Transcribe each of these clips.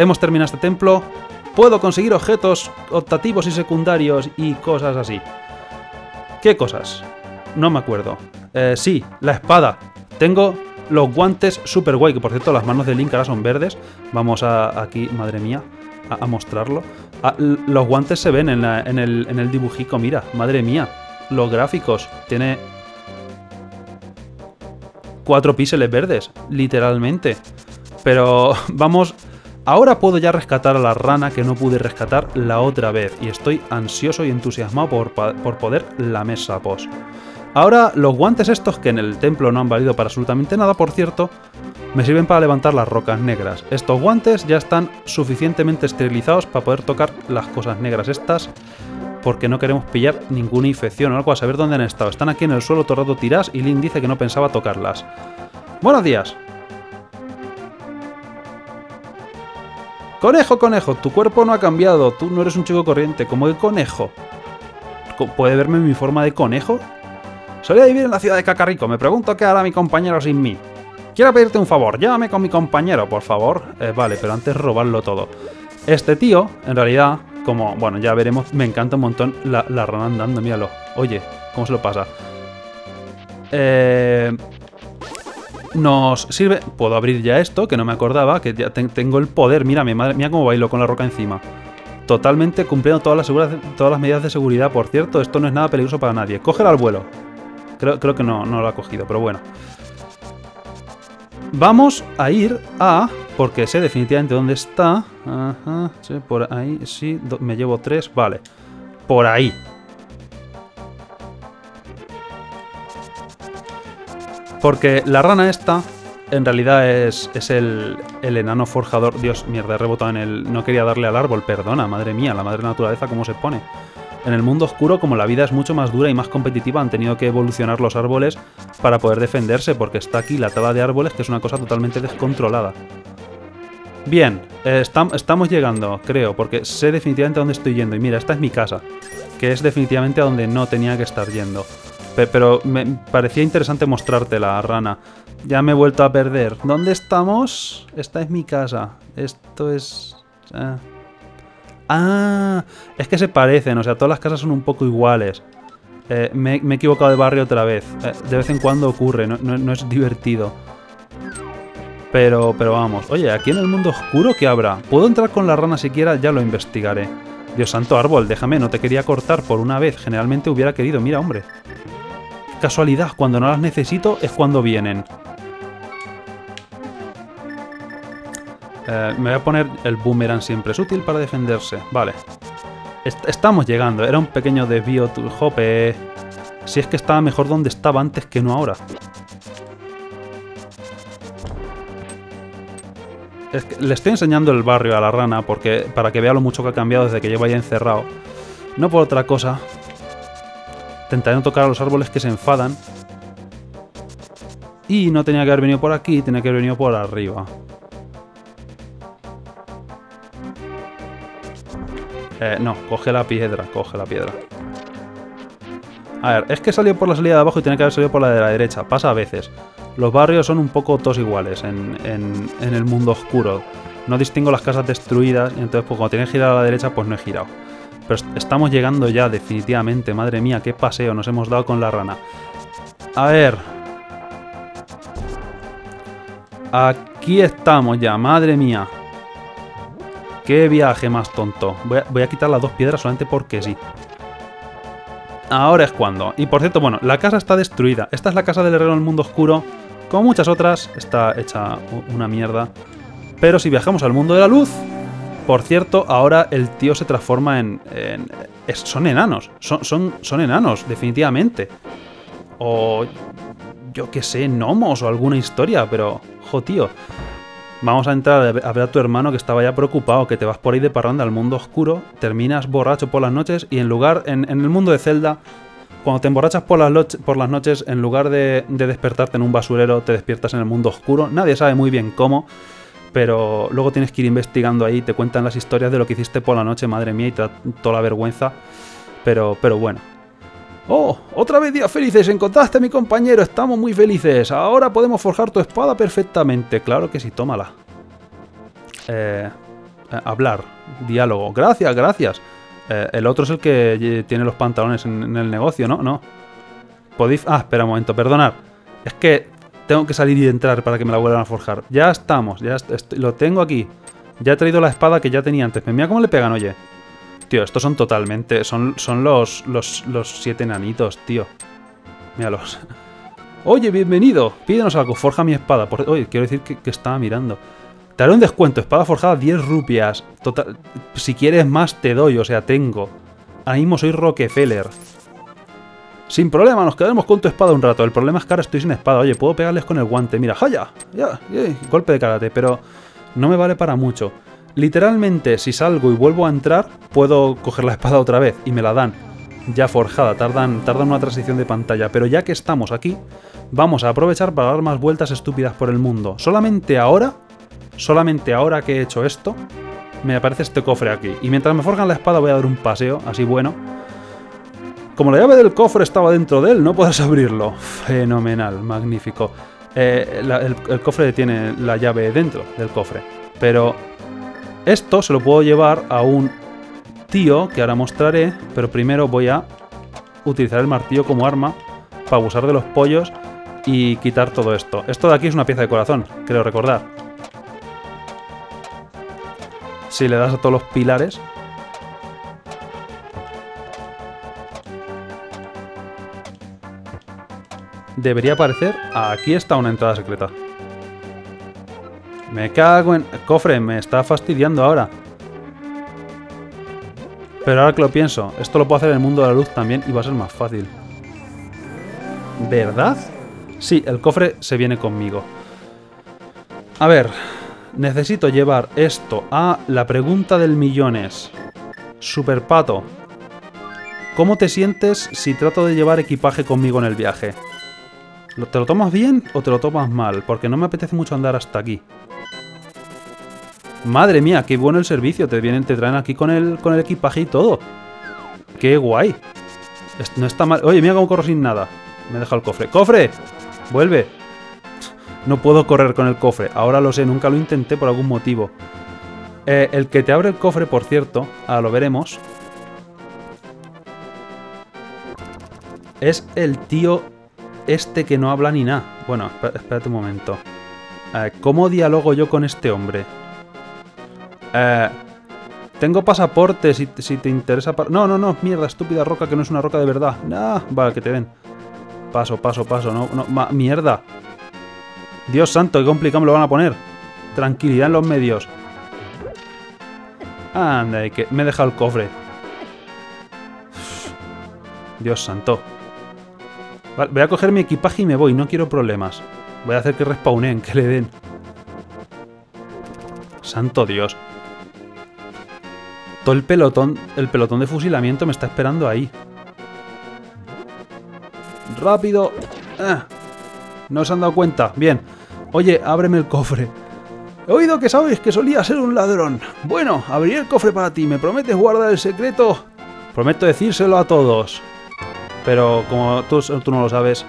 hemos terminado este templo. Puedo conseguir objetos optativos y secundarios y cosas así. ¿Qué cosas? No me acuerdo. Eh, sí, la espada. Tengo los guantes super guay, que por cierto las manos de Link ahora son verdes. Vamos aquí, madre mía, a, mostrarlo. Ah, los guantes se ven en el dibujico, mira, madre mía. Los gráficos. Tiene cuatro píxeles verdes, literalmente. Pero vamos... Ahora puedo ya rescatar a la rana que no pude rescatar la otra vez. Y estoy ansioso y entusiasmado por, por poder lamer sapos. Ahora, los guantes estos, que en el templo no han valido para absolutamente nada, por cierto, me sirven para levantar las rocas negras. Estos guantes ya están suficientemente esterilizados para poder tocar las cosas negras estas, porque no queremos pillar ninguna infección o algo a saber dónde han estado. Están aquí en el suelo todo el tirás y Link dice que no pensaba tocarlas. Buenos días. Conejo, conejo, tu cuerpo no ha cambiado, tú no eres un chico corriente, como el conejo. ¿Puede verme en mi forma de conejo? Solía vivir en la ciudad de Cacarrico. Me pregunto qué hará mi compañero sin mí. Quiero pedirte un favor. Llévame con mi compañero, por favor. Eh, vale, pero antes robarlo todo. Este tío, en realidad, como, bueno, ya veremos, me encanta un montón la, rana andando, míralo. Oye, ¿cómo se lo pasa? Eh, nos sirve... Puedo abrir ya esto, que no me acordaba, que ya tengo el poder. Mírame, madre, mira cómo bailo con la roca encima. Totalmente cumpliendo todas las, medidas de seguridad, por cierto. Esto no es nada peligroso para nadie. Cógela al vuelo. Creo, que no, no lo ha cogido, pero bueno. Vamos a ir a... Porque sé definitivamente dónde está. Ajá, sí, por ahí, sí. Me llevo tres, vale. Por ahí. Porque la rana esta, en realidad es, es el, el, enano forjador. Dios, mierda, he rebotado en el... No quería darle al árbol, perdona, madre mía, la madre naturaleza, cómo se pone. En el mundo oscuro, como la vida es mucho más dura y más competitiva, han tenido que evolucionar los árboles para poder defenderse, porque está aquí la tala de árboles, que es una cosa totalmente descontrolada. Bien, eh, estamos llegando, creo, porque sé definitivamente a dónde estoy yendo. Y mira, esta es mi casa, que es definitivamente a donde no tenía que estar yendo. Pero me parecía interesante mostrarte la rana. Ya me he vuelto a perder. ¿Dónde estamos? Esta es mi casa. Esto es... Eh, Ah, es que se parecen, o sea, todas las casas son un poco iguales. Eh, me, he equivocado de barrio otra vez. Eh, de vez en cuando ocurre, no, es divertido. Pero, pero vamos. Oye, aquí en el mundo oscuro, ¿qué habrá? ¿Puedo entrar con la rana siquiera? Ya lo investigaré. Dios santo árbol, déjame, no te quería cortar por una vez. Generalmente hubiera querido, mira, hombre. Casualidad, cuando no las necesito es cuando vienen. Eh, me voy a poner el boomerang siempre. Es útil para defenderse. Vale. estamos llegando. Era un pequeño desvío. Jope. Si es que estaba mejor donde estaba antes que no ahora. le estoy enseñando el barrio a la rana porque para que vea lo mucho que ha cambiado desde que llevo ahí encerrado. No por otra cosa. Intentaré no tocar a los árboles que se enfadan. Y no tenía que haber venido por aquí, tenía que haber venido por arriba. Eh, no, coge la piedra, coge la piedra. A ver, es que salió por la salida de abajo y tiene que haber salido por la de la derecha. Pasa a veces. Los barrios son un poco todos iguales en, el mundo oscuro. No distingo las casas destruidas y entonces pues, cuando tiene que girar a la derecha pues no he girado. Pero estamos llegando ya definitivamente. Madre mía, qué paseo nos hemos dado con la rana. A ver. Aquí estamos ya, madre mía. ¡Qué viaje más tonto! Voy a, quitar las dos piedras solamente porque sí. Ahora es cuando. Y por cierto, bueno, la casa está destruida. Esta es la casa del herrero del mundo oscuro. Como muchas otras, está hecha una mierda. Pero si viajamos al mundo de la luz... Por cierto, ahora el tío se transforma en... son enanos. Son, son, son enanos, definitivamente. O... Yo qué sé, gnomos o alguna historia, pero... Jo, tío. Vamos a entrar a ver a tu hermano que estaba ya preocupado, que te vas por ahí de parranda al mundo oscuro, terminas borracho por las noches y en lugar, en, el mundo de Zelda, cuando te emborrachas por las, por las noches, en lugar de, despertarte en un basurero, te despiertas en el mundo oscuro. Nadie sabe muy bien cómo, pero luego tienes que ir investigando ahí, te cuentan las historias de lo que hiciste por la noche, madre mía, y te da toda la vergüenza. Pero, pero bueno, Oh, otra vez días felices, encontraste a mi compañero, estamos muy felices. Ahora podemos forjar tu espada perfectamente. Claro que sí, tómala. Eh, Eh, hablar, diálogo. Gracias, gracias. Eh, el otro es el que eh, tiene los pantalones en, el negocio, ¿no? No. Podéis... Ah, espera un momento, perdonad. Es que tengo que salir y entrar para que me la vuelvan a forjar. Ya estamos, ya lo tengo aquí. Ya he traído la espada que ya tenía antes. Mira cómo le pegan, oye. Tío, estos son totalmente... Son, son los, los, siete enanitos, tío. Míralos. Oye, bienvenido. Pídenos algo. Forja mi espada. Oye, quiero decir que, que estaba mirando. Te haré un descuento. Espada forjada 10 rupias. Total, si quieres más te doy, o sea, tengo. Ahora mismo soy Rockefeller. Sin problema, nos quedaremos con tu espada un rato. El problema es que ahora estoy sin espada. Oye, puedo pegarles con el guante. Mira, ¡jaya! Ya, golpe de karate, pero no me vale para mucho. Literalmente, si salgo y vuelvo a entrar, puedo coger la espada otra vez y me la dan. Ya forjada, tardan, tardan una transición de pantalla. Pero ya que estamos aquí, vamos a aprovechar para dar más vueltas estúpidas por el mundo. Solamente ahora solamente ahora que he hecho esto, me aparece este cofre aquí. Y mientras me forjan la espada voy a dar un paseo, así bueno. Como la llave del cofre estaba dentro de él, no puedes abrirlo. Fenomenal, magnífico. Eh, el, cofre tiene la llave dentro del cofre. Pero esto se lo puedo llevar a un tío que ahora mostraré. Pero primero voy a utilizar el martillo como arma para abusar de los pollos y quitar todo esto. Esto de aquí es una pieza de corazón, creo recordar. Si le das a todos los pilares. Debería aparecer... Aquí está una entrada secreta. Me cago en... Cofre, me está fastidiando ahora. Pero ahora que lo pienso, esto lo puedo hacer en el mundo de la luz también y va a ser más fácil. ¿Verdad? Sí, el cofre se viene conmigo. A ver, necesito llevar esto a la pregunta del millones. Superpato, ¿cómo te sientes si trato de llevar equipaje conmigo en el viaje? ¿Te lo tomas bien o te lo tomas mal? Porque no me apetece mucho andar hasta aquí. Madre mía, qué bueno el servicio. Te vienen, te traen aquí con el, con el equipaje y todo. Qué guay. No está mal. Oye, mira cómo corro sin nada. Me he dejado el cofre. ¡Cofre! ¡Vuelve! No puedo correr con el cofre. Ahora lo sé, nunca lo intenté por algún motivo. Eh, el que te abre el cofre, por cierto, ahora lo veremos. Es el tío este que no habla ni nada. Bueno, espérate un momento. Eh, ¿Cómo dialogo yo con este hombre? Eh, tengo pasaporte, si, te interesa... No, no, no, mierda, estúpida roca que no es una roca de verdad. Nah, vale, que te den. Paso, paso, paso, no, no, mierda. Dios santo, qué complicado me lo van a poner. Tranquilidad en los medios. Anda, que me he dejado el cofre. Dios santo. Voy a coger mi equipaje y me voy, no quiero problemas. Voy a hacer que respawnen, que le den. Santo Dios. Todo el pelotón, el pelotón de fusilamiento me está esperando ahí. ¡Rápido! Ah. ¿No se han dado cuenta? Bien. Oye, ábreme el cofre. He oído que sabes que solía ser un ladrón. Bueno, abriré el cofre para ti. ¿Me prometes guardar el secreto? Prometo decírselo a todos. Pero como tú, no lo sabes,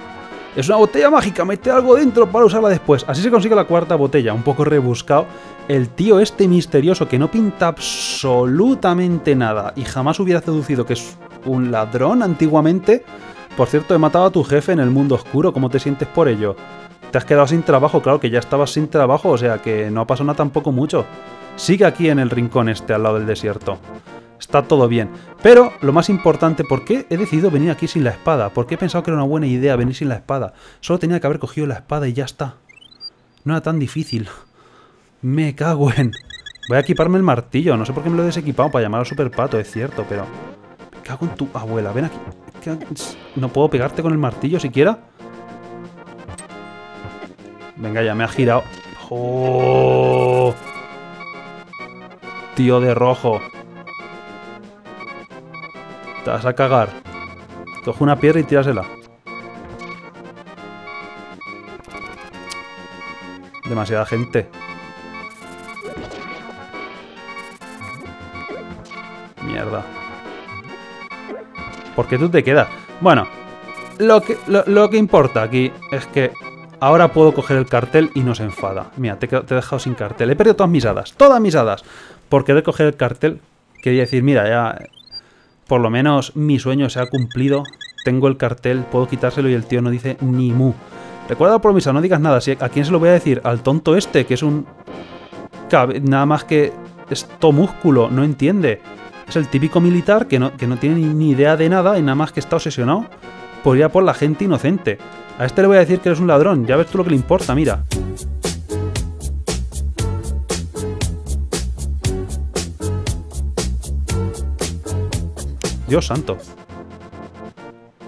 es una botella mágica, mete algo dentro para usarla después. Así se consigue la cuarta botella, un poco rebuscado. El tío este misterioso que no pinta absolutamente nada y jamás hubiera seducido que es un ladrón antiguamente. Por cierto, he matado a tu jefe en el mundo oscuro, ¿cómo te sientes por ello? Te has quedado sin trabajo, claro que ya estabas sin trabajo, o sea que no ha pasado nada tampoco mucho. Sigue aquí en el rincón este, al lado del desierto. Está todo bien. Pero, lo más importante, ¿por qué he decidido venir aquí sin la espada? ¿Por qué he pensado que era una buena idea venir sin la espada? Solo tenía que haber cogido la espada y ya está. No era tan difícil. Me cago en... Voy a equiparme el martillo. No sé por qué me lo he desequipado para llamar a Super Pato, es cierto, pero... Me cago en tu abuela. Ven aquí. ¿No puedo pegarte con el martillo siquiera? Venga, ya me ha girado. ¡Oh! Tío de rojo. Te vas a cagar. Coge una piedra y tírasela. Demasiada gente. Mierda. ¿Por qué tú te quedas? Bueno, lo que, lo que importa aquí es que Ahora puedo coger el cartel y no se enfada. Mira, te, he dejado sin cartel. He perdido todas mis hadas. Todas mis hadas. por querer coger el cartel. Quería decir, mira, ya por lo menos mi sueño se ha cumplido. Tengo el cartel, puedo quitárselo y el tío no dice ni mu. Recuerda la promesa, no digas nada. ¿A quién se lo voy a decir? Al tonto este, que es un... Nada más que... Esto músculo, no entiende. Es el típico militar que no, que no tiene ni idea de nada y nada más que está obsesionado por ir a por la gente inocente. A este le voy a decir que eres un ladrón, ya ves tú lo que le importa, mira. Dios santo.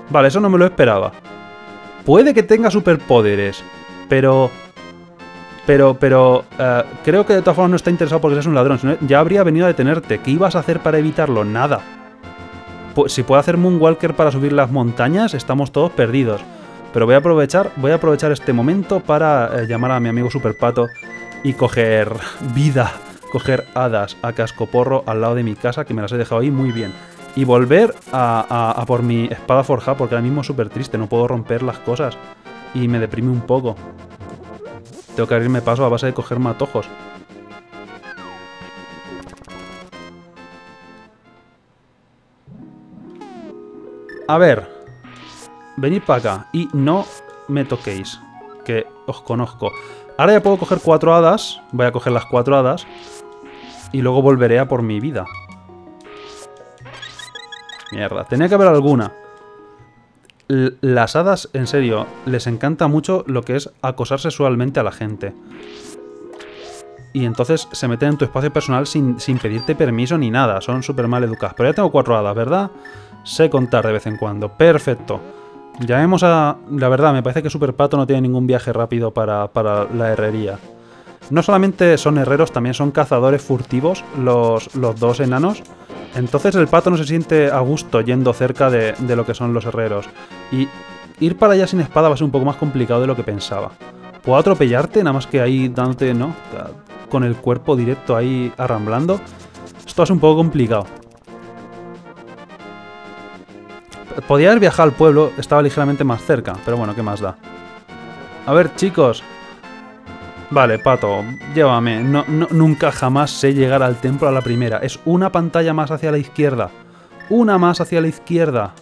Vale, eso no me lo esperaba. Puede que tenga superpoderes, pero... Pero, pero... Eh, creo que de todas formas no está interesado porque seas un ladrón. ya habría venido a detenerte. ¿Qué ibas a hacer para evitarlo? Nada. Pues, si puedo hacer Moonwalker para subir las montañas, estamos todos perdidos. Pero voy a aprovechar, voy a aprovechar este momento para eh, llamar a mi amigo Superpato y coger vida, coger hadas a cascoporro al lado de mi casa, que me las he dejado ahí muy bien y volver a, por mi espada forja, porque ahora mismo es súper triste, no puedo romper las cosas y me deprime un poco. Tengo que abrirme paso a base de coger matojos. A ver, venid para acá y no me toquéis, que os conozco. Ahora ya puedo coger cuatro hadas, voy a coger las cuatro hadas y luego volveré a por mi vida. Mierda, tenía que haber alguna. las hadas, en serio, les encanta mucho lo que es acosar sexualmente a la gente. Y entonces se meten en tu espacio personal sin, sin pedirte permiso ni nada. Son súper mal educadas. Pero ya tengo cuatro hadas, ¿verdad? Sé contar de vez en cuando. Perfecto. Llamemos a... La verdad, me parece que Super Pato no tiene ningún viaje rápido para, para la herrería. No solamente son herreros, también son cazadores furtivos los, los dos enanos. Entonces el pato no se siente a gusto yendo cerca de, lo que son los herreros. Y ir para allá sin espada va a ser un poco más complicado de lo que pensaba. Puedo atropellarte, nada más que ahí dándote, ¿no? Con el cuerpo directo ahí arramblando. Esto es un poco complicado. Podía haber viajado al pueblo, estaba ligeramente más cerca, pero bueno, ¿qué más da? A ver, chicos, Vale, pato, llévame. No, nunca jamás sé llegar al templo a la primera. Es una pantalla más hacia la izquierda. Una más hacia la izquierda.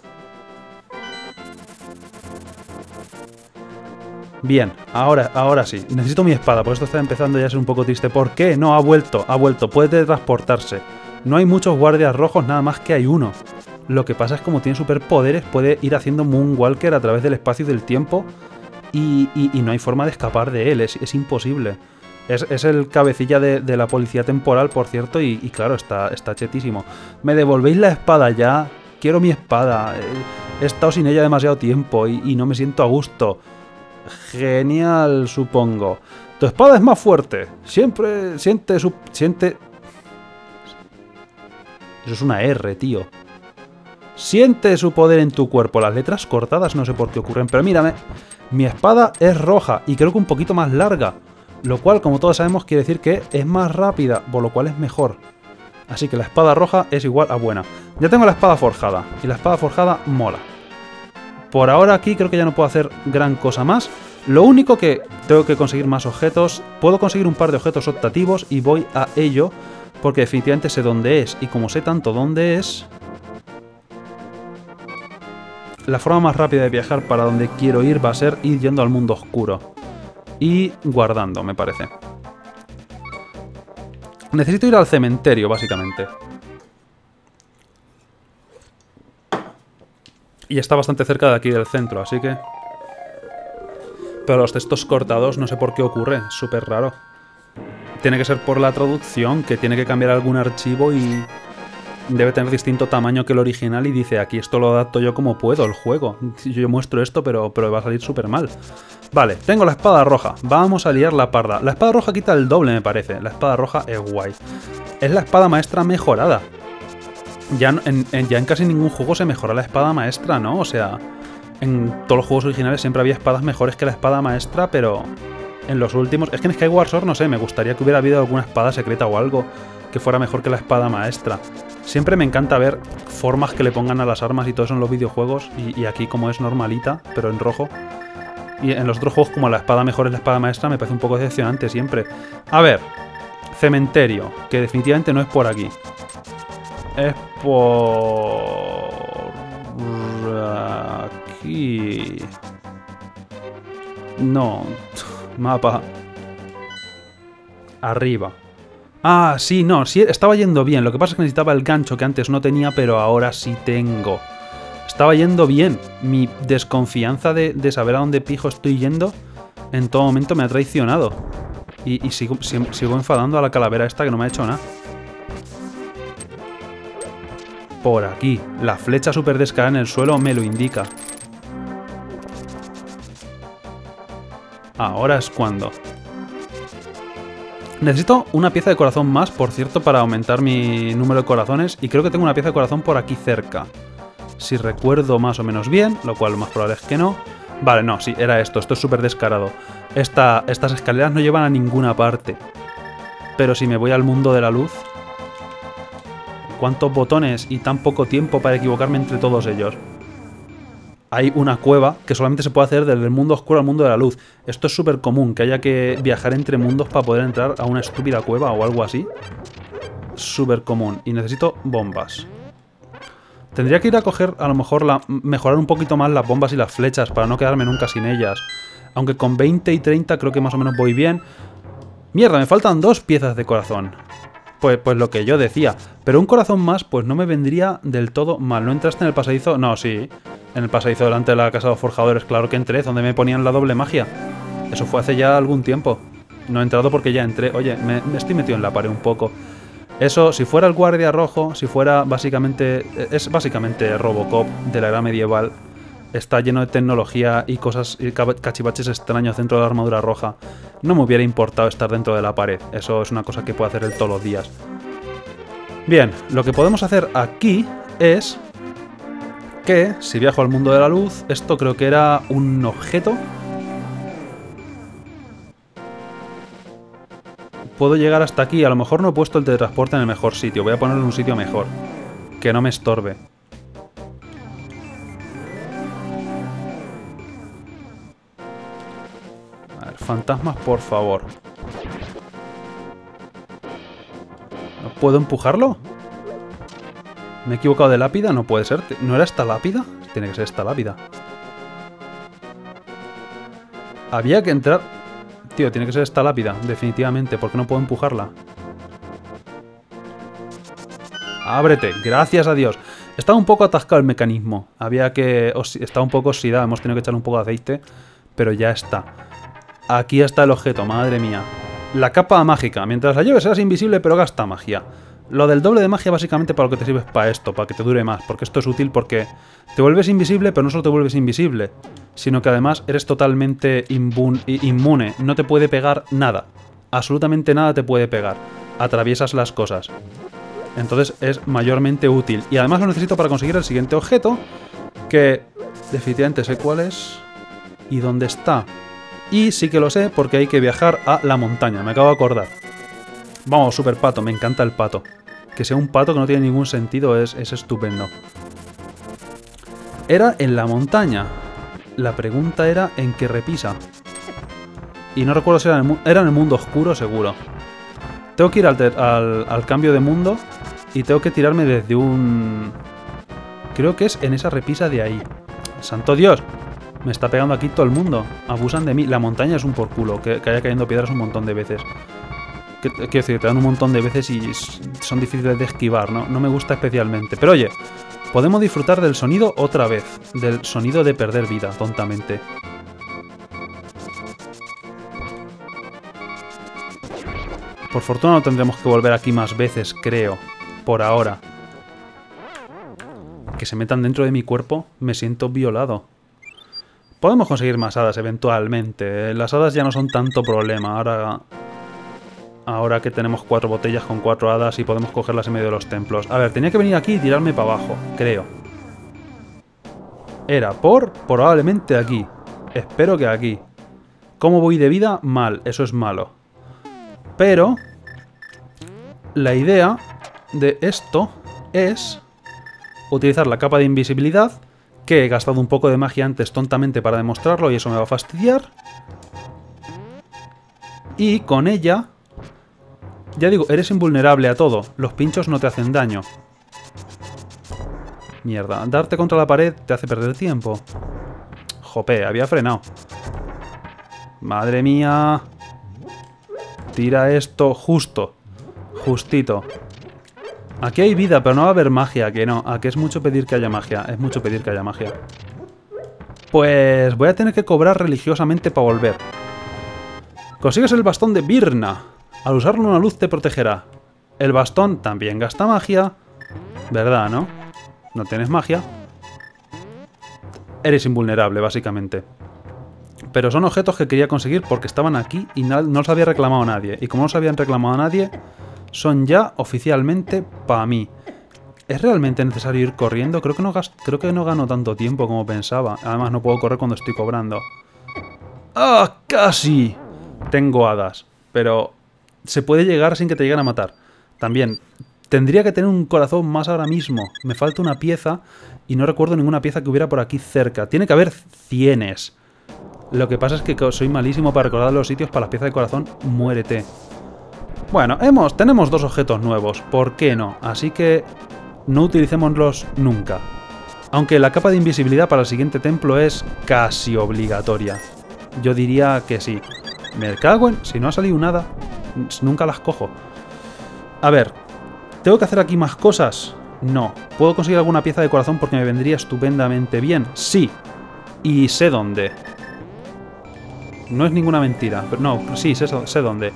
Bien, ahora, ahora sí. Necesito mi espada, por esto está empezando ya a ser un poco triste. ¿Por qué? No, ha vuelto, ha vuelto. Puede transportarse. No hay muchos guardias rojos, nada más que hay uno. Lo que pasa es como tiene superpoderes, puede ir haciendo Moonwalker a través del espacio y del tiempo y, no hay forma de escapar de él, es, imposible. Es, el cabecilla de, la policía temporal, por cierto, y, claro, está, está chetísimo. ¿Me devolvéis la espada ya? Quiero mi espada. He, estado sin ella demasiado tiempo y, no me siento a gusto. Genial, supongo. Tu espada es más fuerte. Siempre siente su... siente... Eso es una R, tío. Siente su poder en tu cuerpo. Las letras cortadas no sé por qué ocurren, pero mírame. Mi espada es roja y creo que un poquito más larga, lo cual, como todos sabemos, quiere decir que es más rápida, por lo cual es mejor. Así que la espada roja es igual a buena. Ya tengo la espada forjada, y la espada forjada mola. Por ahora aquí creo que ya no puedo hacer gran cosa más. Lo único que tengo que conseguir más objetos, puedo conseguir un par de objetos optativos y voy a ello, porque definitivamente sé dónde es, y como sé tanto dónde es, la forma más rápida de viajar para donde quiero ir va a ser ir yendo al mundo oscuro. Y guardando, me parece. Necesito ir al cementerio, básicamente. Y está bastante cerca de aquí del centro, así que... Pero los textos cortados no sé por qué ocurre, súper raro. Tiene que ser por la traducción, que tiene que cambiar algún archivo y debe tener distinto tamaño que el original y dice, aquí esto lo adapto yo como puedo, el juego. Yo muestro esto, pero, pero va a salir súper mal. Vale, tengo la espada roja. Vamos a liar la parda. La espada roja quita el doble, me parece. La espada roja es guay. Es la espada maestra mejorada. Ya en, ya en casi ningún juego se mejora la espada maestra, ¿no? O sea, en todos los juegos originales siempre había espadas mejores que la espada maestra, pero en los últimos... Es que en Skyward Sword, no sé, me gustaría que hubiera habido alguna espada secreta o algo que fuera mejor que la espada maestra. Siempre me encanta ver formas que le pongan a las armas y todo eso en los videojuegos. Y, aquí como es normalita, pero en rojo. Y en los otros juegos como la espada mejor es la espada maestra me parece un poco decepcionante siempre. A ver, Cementerio, que definitivamente no es por aquí. Es por... aquí... No. Mapa. Arriba. Ah, sí, no, sí, estaba yendo bien. Lo que pasa es que necesitaba el gancho que antes no tenía, pero ahora sí tengo. Estaba yendo bien. Mi desconfianza de, saber a dónde pijo estoy yendo en todo momento me ha traicionado. Y, sigo, enfadando a la calavera esta que no me ha hecho nada. Por aquí. La flecha super descarada en el suelo me lo indica. Ahora es cuando. Necesito una pieza de corazón más, por cierto, para aumentar mi número de corazones. Y creo que tengo una pieza de corazón por aquí cerca. Si recuerdo más o menos bien, lo cual lo más probable es que no. Vale, no, sí, era esto. Esto es súper descarado. estas escaleras no llevan a ninguna parte. Pero si me voy al mundo de la luz... ¿Cuántos botones y tan poco tiempo para equivocarme entre todos ellos? Hay una cueva que solamente se puede hacer desde el mundo oscuro al mundo de la luz. Esto es súper común, que haya que viajar entre mundos para poder entrar a una estúpida cueva o algo así. Súper común. Y necesito bombas. Tendría que ir a coger, a lo mejor, la, mejorar un poquito más las bombas y las flechas para no quedarme nunca sin ellas. Aunque con 20 y 30 creo que más o menos voy bien. Mierda, me faltan dos piezas de corazón. Pues, pues lo que yo decía. Pero un corazón más, pues no me vendría del todo mal. ¿No entraste en el pasadizo? No, sí en el pasadizo delante de la casa de los forjadores, claro que entré, donde me ponían la doble magia. Eso fue hace ya algún tiempo. No he entrado porque ya entré. Oye, me, estoy metido en la pared un poco. Eso, si fuera el guardia rojo, si fuera básicamente... Es básicamente Robocop de la era medieval. Está lleno de tecnología y cosas y cachivaches extraños dentro de la armadura roja. No me hubiera importado estar dentro de la pared. Eso es una cosa que puedo hacer él todos los días. Bien, lo que podemos hacer aquí es que, si viajo al mundo de la luz, esto creo que era un objeto. Puedo llegar hasta aquí. A lo mejor no he puesto el teletransporte en el mejor sitio. Voy a ponerlo en un sitio mejor. Que no me estorbe. Fantasmas, por favor. ¿No puedo empujarlo? ¿Me he equivocado de lápida? No puede ser. ¿No era esta lápida? Tiene que ser esta lápida. Había que entrar... Tío, tiene que ser esta lápida, definitivamente. ¿Por qué no puedo empujarla? ¡Ábrete! ¡Gracias a Dios! Estaba un poco atascado el mecanismo. Había que... Estaba un poco oxidado. Hemos tenido que echar un poco de aceite. Pero ya está. Aquí está el objeto, madre mía. La capa mágica. Mientras la lleves serás invisible, pero gasta magia. Lo del doble de magia básicamente para lo que te sirve es para esto, para que te dure más, porque esto es útil porque te vuelves invisible, pero no solo te vuelves invisible, sino que además eres totalmente inmune, no te puede pegar nada, absolutamente nada te puede pegar, atraviesas las cosas. Entonces es mayormente útil. Y además lo necesito para conseguir el siguiente objeto, que definitivamente sé cuál es y dónde está. Y sí que lo sé porque hay que viajar a la montaña, me acabo de acordar. Vamos, super pato, me encanta el pato que sea un pato que no tiene ningún sentido es, estupendo. Era en la montaña. La pregunta era en qué repisa. Y no recuerdo si era en, el, mundo oscuro, seguro. Tengo que ir al, al, cambio de mundo y tengo que tirarme desde un... Creo que es en esa repisa de ahí. ¡Santo Dios! Me está pegando aquí todo el mundo. Abusan de mí. La montaña es un por culo. Que, haya cayendo piedras un montón de veces. Quiero decir, te dan un montón de veces y son difíciles de esquivar, ¿no? No me gusta especialmente. Pero oye, podemos disfrutar del sonido otra vez. Del sonido de perder vida, tontamente. Por fortuna no tendremos que volver aquí más veces, creo. Por ahora. Que se metan dentro de mi cuerpo, me siento violado. Podemos conseguir más hadas eventualmente. Las hadas ya no son tanto problema. Ahora Ahora que tenemos cuatro botellas con cuatro hadas y podemos cogerlas en medio de los templos. A ver, tenía que venir aquí y tirarme para abajo, creo. Era por, probablemente aquí. Espero que aquí. ¿Cómo voy de vida? Mal, eso es malo. Pero, la idea de esto es utilizar la capa de invisibilidad, que he gastado un poco de magia antes tontamente para demostrarlo y eso me va a fastidiar. Y con ella Ya digo, eres invulnerable a todo. Los pinchos no te hacen daño. Mierda, darte contra la pared te hace perder tiempo. Jope, había frenado. Madre mía. Tira esto justo. Justito. Aquí hay vida, pero no va a haber magia, que no. Aquí es mucho pedir que haya magia. Es mucho pedir que haya magia. Pues voy a tener que cobrar religiosamente para volver. Consigues el bastón de Birna. Al usarlo una luz te protegerá. El bastón también gasta magia. ¿Verdad, no? No tienes magia. Eres invulnerable, básicamente. Pero son objetos que quería conseguir porque estaban aquí y no los había reclamado nadie. Y como no se habían reclamado a nadie, son ya oficialmente para mí. ¿Es realmente necesario ir corriendo? Creo que, no creo que no gano tanto tiempo como pensaba. Además no puedo correr cuando estoy cobrando. ¡Ah! ¡Casi! Tengo hadas. Pero se puede llegar sin que te lleguen a matar. También, tendría que tener un corazón más ahora mismo. Me falta una pieza y no recuerdo ninguna pieza que hubiera por aquí cerca. Tiene que haber cienes. Lo que pasa es que soy malísimo para recordar los sitios para las piezas de corazón. Muérete. Bueno, hemos, tenemos dos objetos nuevos. ¿Por qué no? Así que no utilicémoslos nunca. Aunque la capa de invisibilidad para el siguiente templo es casi obligatoria. Yo diría que sí. Me cago en... Si no ha salido nada, nunca las cojo. A ver, ¿tengo que hacer aquí más cosas? No. ¿Puedo conseguir alguna pieza de corazón porque me vendría estupendamente bien? Sí. Y sé dónde. No es ninguna mentira. Pero no, sí, sé, sé dónde.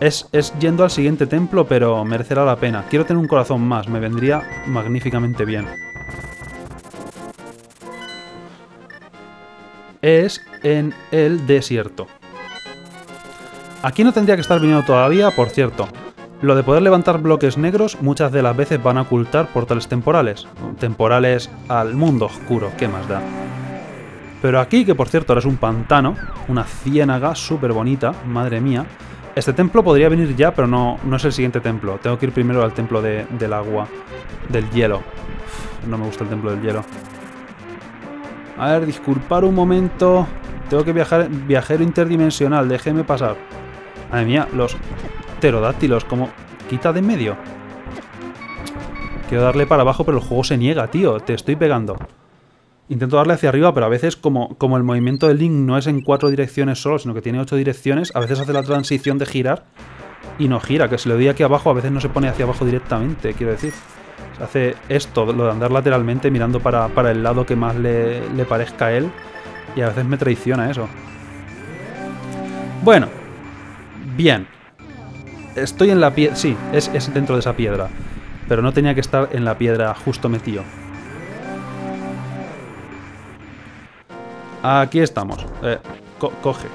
Es, es, yendo al siguiente templo, pero merecerá la pena. Quiero tener un corazón más, me vendría magníficamente bien. Es en el desierto. Aquí no tendría que estar viniendo todavía, por cierto. Lo de poder levantar bloques negros muchas de las veces van a ocultar portales temporales. Temporales al mundo oscuro, ¿qué más da? Pero aquí, que por cierto ahora es un pantano, una ciénaga súper bonita, madre mía, este templo podría venir ya, pero no, no es el siguiente templo. Tengo que ir primero al templo del agua, del hielo. no me gusta el templo del hielo. A ver, disculpar un momento. Tengo que viajar, viajero interdimensional, déjeme pasar. Madre mía, los pterodáctilos, como... Quita de en medio. Quiero darle para abajo, pero el juego se niega, tío. Te estoy pegando. Intento darle hacia arriba, pero a veces como, como el movimiento del Link no es en cuatro direcciones solo, sino que tiene ocho direcciones, a veces hace la transición de girar y no gira, que si lo doy aquí abajo a veces no se pone hacia abajo directamente, quiero decir. Se hace esto, lo de andar lateralmente mirando para, el lado que más le, parezca a él y a veces me traiciona eso. Bueno, bien. Estoy en la piedra... Sí, es, es dentro de esa piedra. Pero no tenía que estar en la piedra justo metido. Aquí estamos. Eh, coge.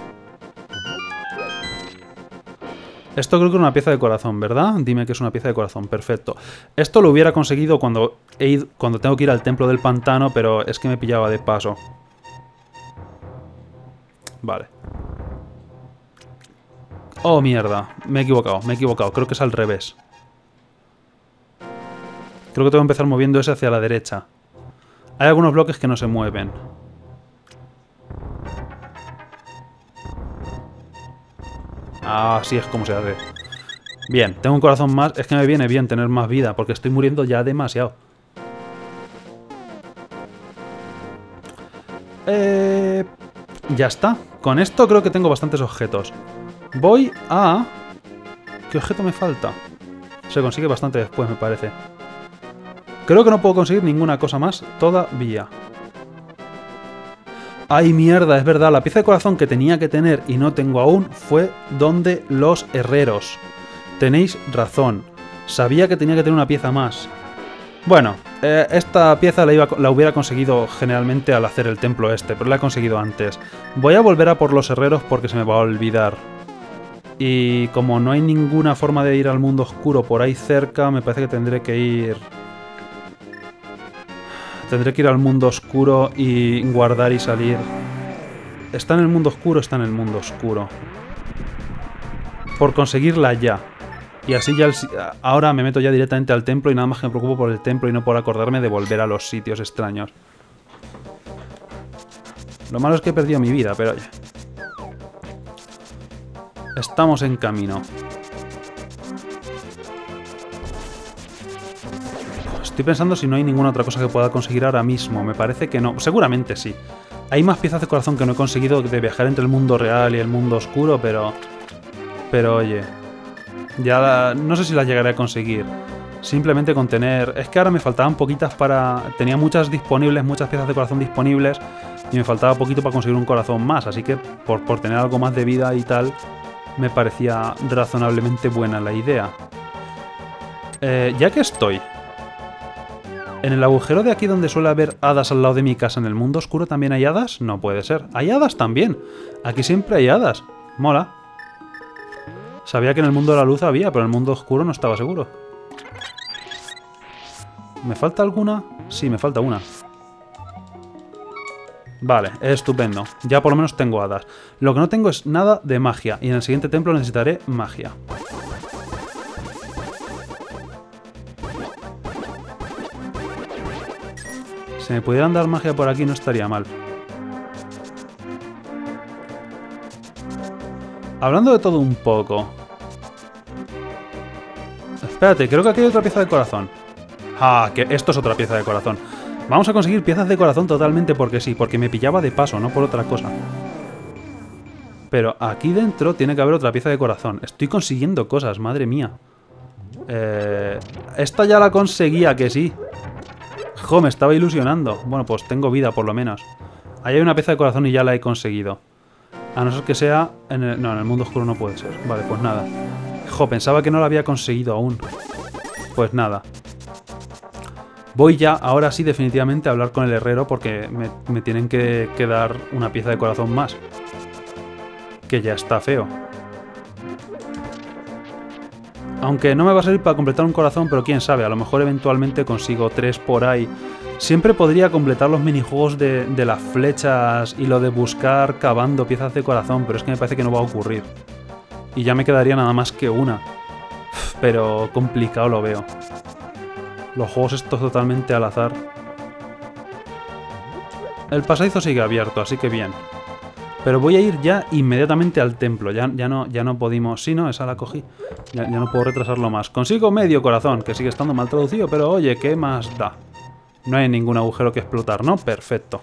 Esto creo que es una pieza de corazón, ¿verdad? Dime que es una pieza de corazón. Perfecto. Esto lo hubiera conseguido cuando, he ido, cuando tengo que ir al templo del pantano, pero es que me pillaba de paso. Vale. Oh, mierda. Me he equivocado, me he equivocado. Creo que es al revés. Creo que tengo que empezar moviendo ese hacia la derecha. Hay algunos bloques que no se mueven. Así es como se hace. Bien, tengo un corazón más. Es que me viene bien tener más vida, porque estoy muriendo ya demasiado. Eh, ya está. Con esto creo que tengo bastantes objetos. Voy a... ¿Qué objeto me falta? Se consigue bastante después, me parece. Creo que no puedo conseguir ninguna cosa más todavía. ¡Ay, mierda! Es verdad, la pieza de corazón que tenía que tener y no tengo aún fue donde los herreros. Tenéis razón. Sabía que tenía que tener una pieza más. Bueno, eh, esta pieza la, la, hubiera conseguido generalmente al hacer el templo este, pero la he conseguido antes. Voy a volver a por los herreros porque se me va a olvidar. Y como no hay ninguna forma de ir al mundo oscuro por ahí cerca, me parece que tendré que ir Tendré que ir al mundo oscuro y guardar y salir. Está en el mundo oscuro, está en el mundo oscuro. Por conseguirla ya. Y así ya ahora me meto ya directamente al templo y nada más me preocupo por el templo y no por acordarme de volver a los sitios extraños. Lo malo es que he perdido mi vida, pero oye. Estamos en camino. Estoy pensando si no hay ninguna otra cosa que pueda conseguir ahora mismo. Me parece que no. Seguramente sí. Hay más piezas de corazón que no he conseguido de viajar entre el mundo real y el mundo oscuro, pero... Pero oye... Ya no sé si las llegaré a conseguir. Simplemente con tener... Es que ahora me faltaban poquitas para... Tenía muchas disponibles, muchas piezas de corazón disponibles y me faltaba poquito para conseguir un corazón más. Así que por, por tener algo más de vida y tal, me parecía razonablemente buena la idea. Eh, ya que estoy, ¿En el agujero de aquí donde suele haber hadas al lado de mi casa en el mundo oscuro también hay hadas? No puede ser. Hay hadas también. Aquí siempre hay hadas. Mola. Sabía que en el mundo de la luz había, pero en el mundo oscuro no estaba seguro. ¿Me falta alguna? Sí, me falta una. Vale, estupendo. Ya por lo menos tengo hadas. Lo que no tengo es nada de magia. Y en el siguiente templo necesitaré magia. Me pudieran dar magia por aquí no estaría mal. Hablando de todo un poco. Espérate, creo que aquí hay otra pieza de corazón. Ah, que esto es otra pieza de corazón. Vamos a conseguir piezas de corazón totalmente porque sí, porque me pillaba de paso, no por otra cosa. Pero aquí dentro tiene que haber otra pieza de corazón. Estoy consiguiendo cosas, madre mía. Eh, esta ya la conseguía, que sí. Jo, me estaba ilusionando. Bueno, pues tengo vida por lo menos. Ahí hay una pieza de corazón y ya la he conseguido. A no ser que sea... En el... No, en el mundo oscuro no puede ser. Vale, pues nada. Jo, pensaba que no la había conseguido aún. Pues nada. Voy ya, ahora sí, definitivamente a hablar con el herrero porque me, tienen que, que dar una pieza de corazón más. Que ya está feo. Aunque no me va a servir para completar un corazón, pero quién sabe, a lo mejor eventualmente consigo tres por ahí. Siempre podría completar los minijuegos de, de las flechas y lo de buscar cavando piezas de corazón, pero es que me parece que no va a ocurrir. Y ya me quedaría nada más que una. Pero complicado lo veo. Los juegos estos totalmente al azar. El pasadizo sigue abierto, así que bien. Pero voy a ir ya inmediatamente al templo. Ya, ya, no, ya no pudimos... Sí, no, esa la cogí. Ya, ya no puedo retrasarlo más. Consigo medio corazón, que sigue estando mal traducido, pero oye, ¿qué más da? No hay ningún agujero que explotar, ¿no? Perfecto.